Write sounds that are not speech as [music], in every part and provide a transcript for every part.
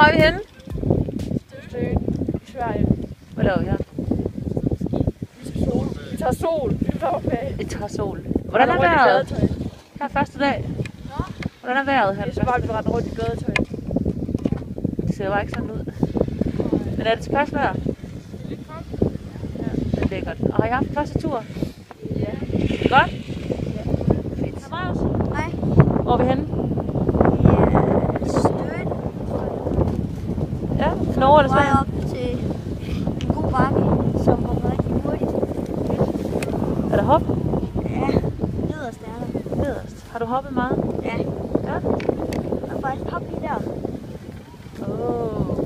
er vi henne? Sverige. Hvad laver vi her? Vi tager sol. Vi tager sol. Vi tager bag. Vi tager sol. Hvordan er vejret? Her er første dag. Hvordan er vejret her? Det er så bare, vi render rundt i badetøj. Det ser bare ikke sådan ud. Men er det tilpas vejr? Ja, det er lækkert. Og har I haft første tur? Ja. Det er godt? Fedt. Nej. Hvor er vi henne? Ja, støt. Ja, Norge eller Sverige? op til en god bakke, som går rigtig hurtigt. Er der hop? Ja, nederst er der. Nederst. Har du hoppet meget? Ja, Ja. der er faktisk hop lige der. Oh.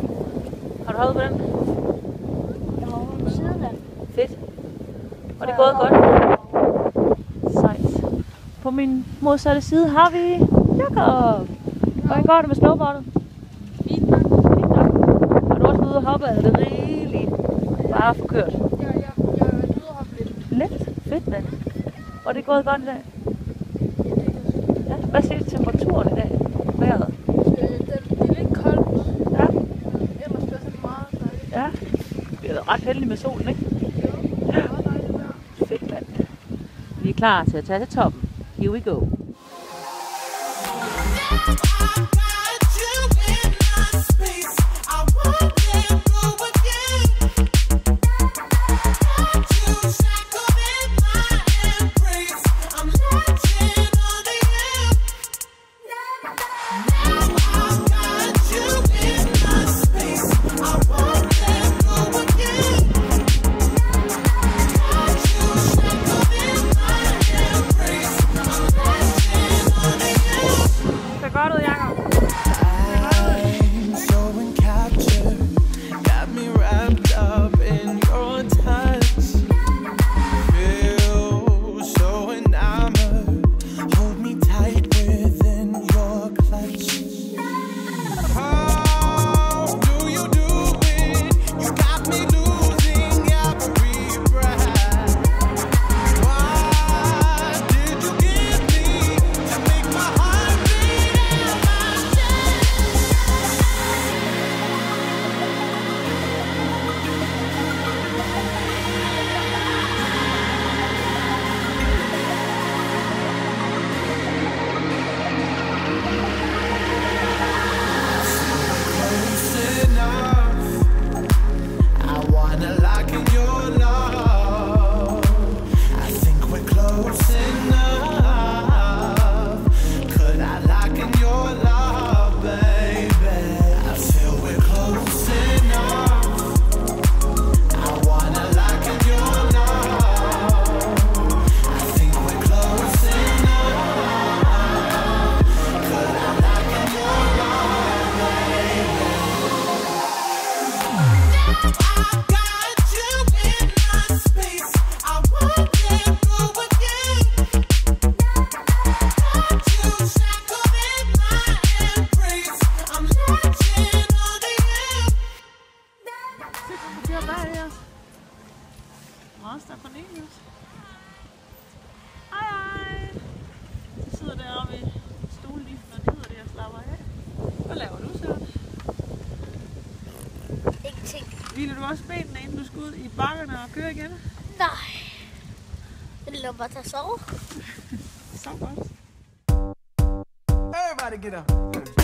Har du hoppet på den? Jeg har over på siden af. Fedt. Og det er gået godt? Sejt. På min modsatte side har vi Jakob. Hvordan går det med snowboardet? Fint nok. Fint nok. Har du også været ude og hoppe? Er det rigeligt? Bare forkørt. Jeg, jeg, jeg er ude og hoppe lidt. Let. Fedt, mand. Og det er gået godt i dag. Ja. Hvad siger temperaturen i dag? Vejret? Øh, det, det er lidt koldt. Ja. Ellers bliver det meget dejligt. Ja. Vi har været ret heldige med solen, ikke? Jo, meget dejligt vejr. Fedt, mand. Vi er klar til at tage til toppen. Here we go. I bakkerne og køre igen? Nej. Jeg lader bare tage sove. [laughs] Så godt. Everybody get up.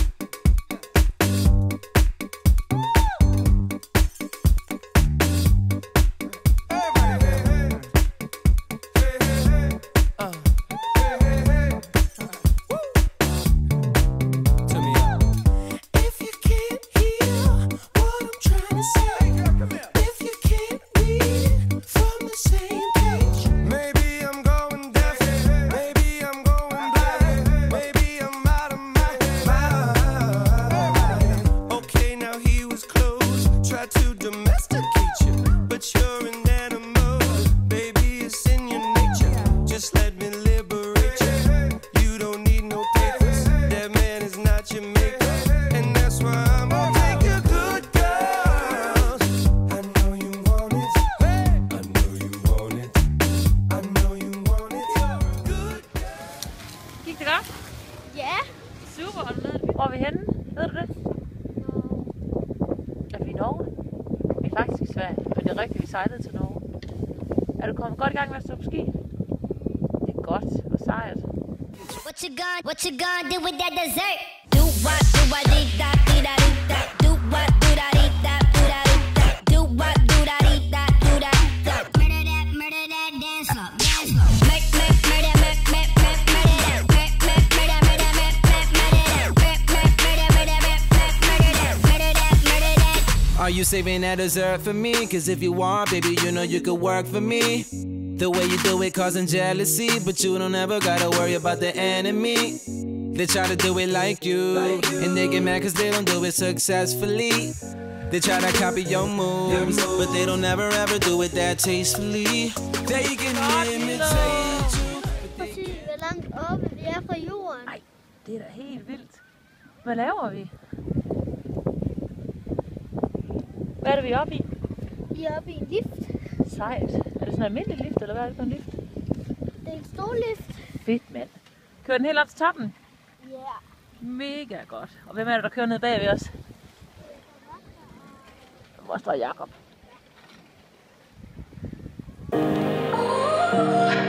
Er faktisk Sverige, men det er rigtigt, vi sejlede til Norge. Er du kommet godt i gang med at stå på ski? Det er godt og sejt. What you gonna, what you gonna do with that dessert? Do what, do what, dee da, dee da, dee da. Do what, do da, dee da, you saving that dessert for me? Cause if you are, baby, you know you could work for me. The way you do it causing jealousy, but you don't ever gotta worry about the enemy. They try to do it like you, and they get mad cause they don't do it successfully. They try to copy your moves, but they don't ever ever do it that tastefully. They can imitate you. Prøv at se, hvor langt oppe vi er fra jorden. Nej, det er da helt vildt. Hvad laver vi? Hvad er det, vi er oppe i? Vi er oppe i en lift. Sejt. Er det sådan en almindelig lift, eller hvad er det for en lift? Det er en stor lift. Fedt, mand. Kører den helt op til toppen? Ja. Mega godt. Og hvem er det, der kører ned bag ved os? Hvor står Jakob? You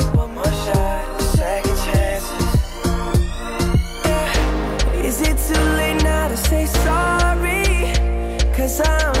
gotta say sorry, cause I'm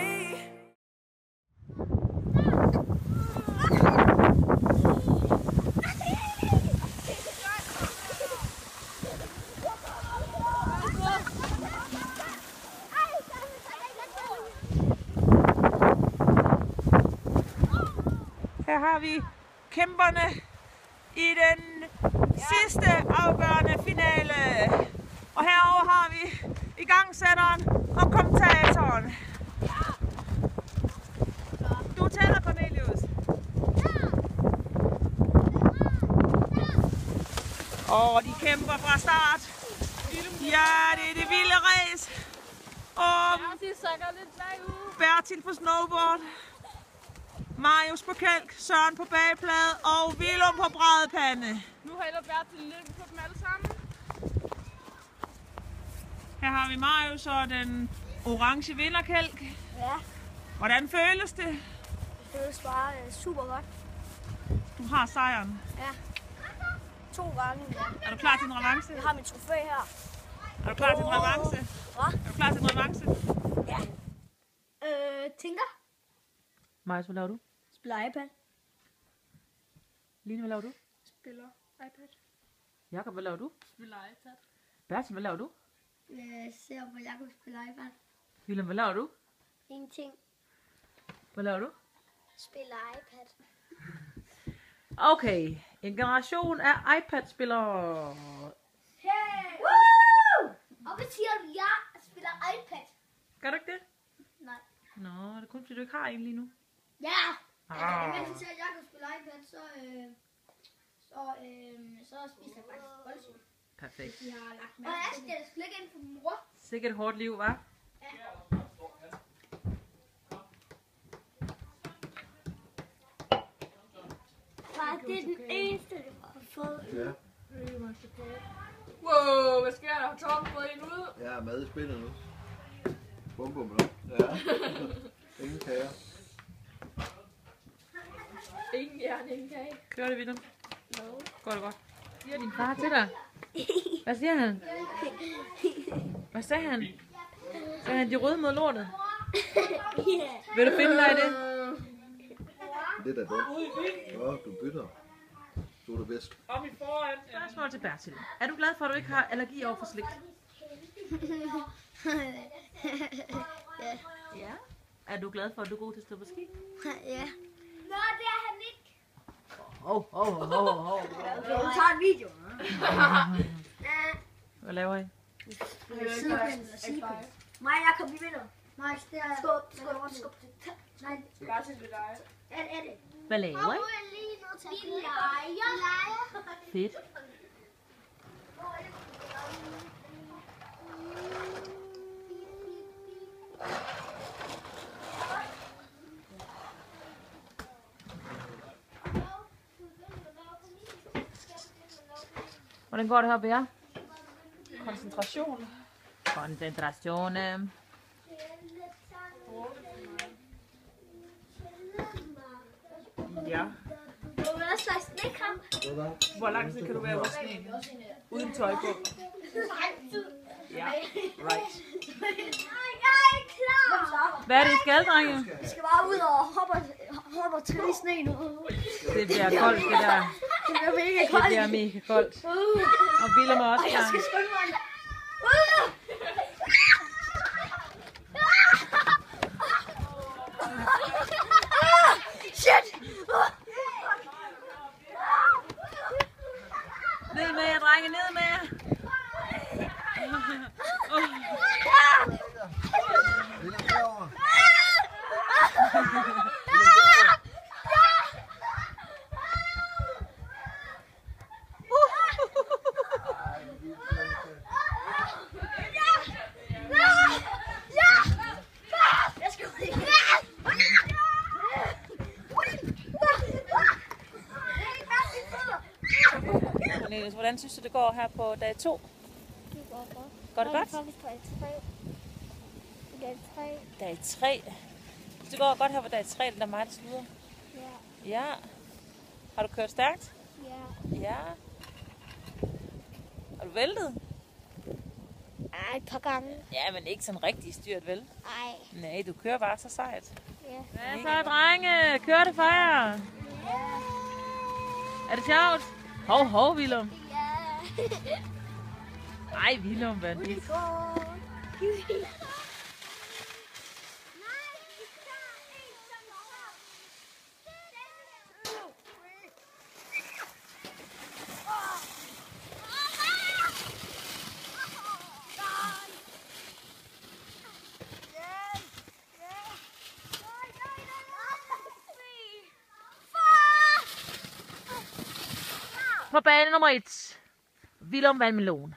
Her har vi kæmperne i den sidste afgørende finale. Og herover har vi igangsætteren og kommentatoren. Du tæller, Cornelius. Og de kæmper fra start. Ja, det er det vilde race. Og. Bertil på snowboard. Marius på kælk, Søren på bagplade og Willum på brædepande. Nu hælder Bertil lidt på dem alle sammen. Her har vi Marius og den orange vinderkælk. Ja, Hvordan føles det? det føles bare øh, super godt. Du har sejren. To gange. Ja. Er du klar til en revanche? Jeg har mit trofæ her. Er du klar til en revanche? Hvad? Er du klar til en revanche? Øh, tænker. Marius, hvad laver du? Spiller iPad. Line, hvad laver du? Spiller iPad. Jakob, hvad laver du? Spiller iPad. Bertil, hvad laver du? Øh, ser på Jakob spiller iPad. Willem, hvad laver du? Ingenting. Hvad laver du? Spiller iPad. Okay, en generation af iPad-spillere. Hey! Woo! Og hvad siger du? Jeg spiller iPad. Gør du ikke det? Nej. Nå, er det kun fordi du ikke har en lige nu? Ja! Ah. Imens jeg Jakob spille iPad, så, øh, så, øh, så spiser jeg faktisk bolsje. Perfekt. De har lagt mærke Og jeg skal slikke ind på mor. Sikkert et hårdt liv, var. Far, det er den eneste, du har fået. Ja, Wow, hvad sker der? Har Torben fået en ud? jeg er med i spillet nu. Bum bum bum. Ja. [laughs] Ingen kager. Ingen jern, ingen kage. Kører det, Willem? Går det godt? Siger din far til dig? Hvad siger han? Hvad sagde han? Sagde han de røde mod lortet? Vil du finde dig i det? Det er da dumt. Nå, du bytter. Du er det bedst. Om i foran. Spørgsmål til Bertil. Er du glad for, at du ikke har allergi over for slik? [laughs] Ja. Er du glad for, at du er god til at stå på ski? Ja. Nå, det er han ikke. Hov, hov, hov, hov, hov. Du tager en video. [laughs] Hvad laver I? Mig og Jakob, vi vinder. Nej, det er... Skub, skub, skub. Nej, Bare til dig. er, er det? Hvad laver I? er til leger. Leger. Fedt. Hvordan går det her ved jer? Koncentration. Koncentration. Ja. Slikkamp? Sådan. Hvor lang tid kan du være ude i sneen? Uden tøj på. Ja, right. Jeg er ikke klar. Hvad er det, I skal, drenge? Vi skal bare ud og hoppe, hoppe og trille i sneen. Det bliver koldt, det der. Det bliver mega Det koldt. bliver mega koldt. Og Willem er også Jeg klar. skal skynde mig. Shit! Ned med jer, drenge, ned med jer. Lille derovre. Hvordan synes du, det går her på dag 2? Det går godt. Går det godt? Er dag tre. Dag tre. Dag 3. Det går godt her på dag 3, det er mig, der slutter. Ja. Ja. Har du kørt stærkt? Ja. Ja. Har du væltet? Ej, et par gange. Ja, men ikke sådan rigtig styrt, vel? Ej. Nej, du kører bare så sejt. Ja. Hvad så, drenge? Kør det for jer. Er det sjovt? Hov, hov, Willem. Ja. Ej, Willem, hvad er det? På bane nummer 1, Willem Vandmelon.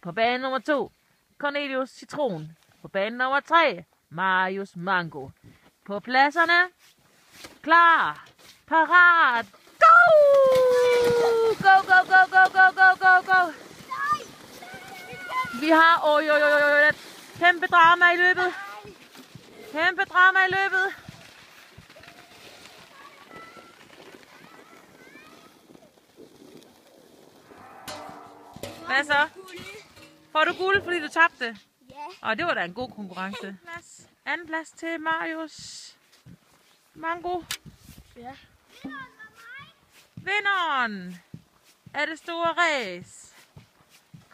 På bane nummer 2, Cornelius Citron. På bane nummer 3, Marius Mango. På pladserne, klar, parat, go! Go, go, go, go, go, go, go, go! Vi har, oj, oj, oj, oj, kæmpe drama i løbet. Kæmpe drama i løbet. Hvad så? Får du guld, fordi du tabte? Ja. Og det var da en god konkurrence. Plads. Anden plads til Marius. Mango. Ja. Vinderen af det store race.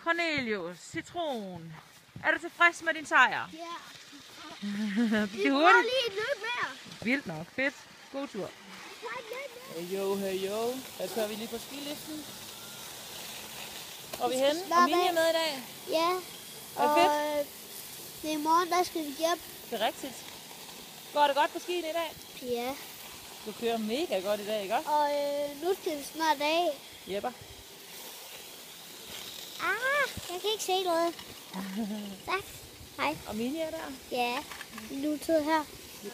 Cornelius Citron. Er du tilfreds med din sejr? Ja. [laughs] Det Vi er hurtigt. lige et løb mere. Vildt nok. Fedt. God tur. Hey yo, hey yo. Her kører vi lige på skiliften. Er vi henne? Og Mini er med i dag. Ja. Er det Og fedt? det er i morgen, der skal vi hjem. Det er rigtigt. Går det godt på skien i dag? Ja. Du kører mega godt i dag, ikke også? Og øh, nu skal vi snart af. Jepper. Ah, jeg kan ikke se noget. [laughs] Tak. Hej. Og Mini er der. Ja, nu tid her.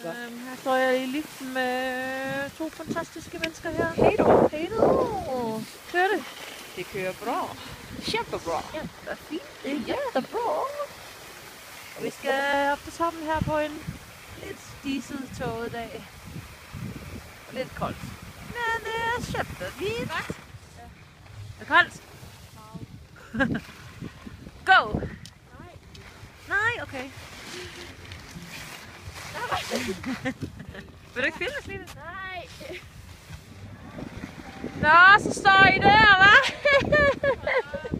Er. Øhm, her står jeg i liften med to fantastiske mennesker her. Hej då. Hej då! Kører det? Det kører bra. Kæmpebra. Ja, det er fint. Det er jättebra. Og vi skal op til toppen her på en lidt stiset tåget dag. Og lidt koldt. Men det er kæmpefint. Ja. Er det koldt? [laughs] Go! Nej. Nej, okay. [laughs] Vil du ikke filme, Sline? Nej. Nå, så står I der, hva'?